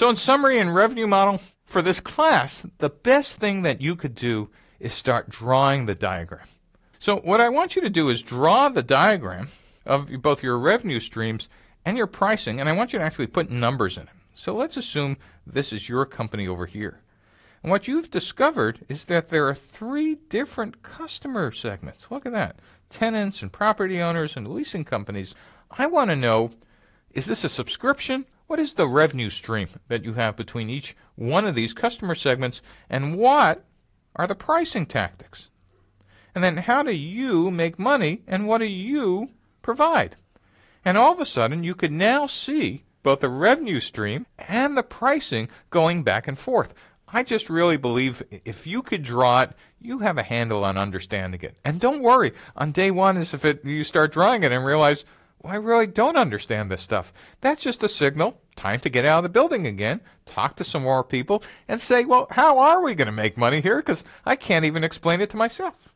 So, in summary and revenue model for this class, the best thing that you could do is start drawing the diagram. So, what I want you to do is draw the diagram of both your revenue streams and your pricing, and I want you to actually put numbers in it. So, let's assume this is your company over here. And what you've discovered is that there are three different customer segments. Look at that tenants and property owners and leasing companies. I want to know is this a subscription? What is the revenue stream that you have between each one of these customer segments? And what are the pricing tactics? And then how do you make money and what do you provide? And all of a sudden, you could now see both the revenue stream and the pricing going back and forth. I just really believe if you could draw it, you have a handle on understanding it. And don't worry on day one is if it, you start drawing it and realize, I really don't understand this stuff. That's just a signal. Time to get out of the building again, talk to some more people, and say, well, how are we going to make money here? Because I can't even explain it to myself.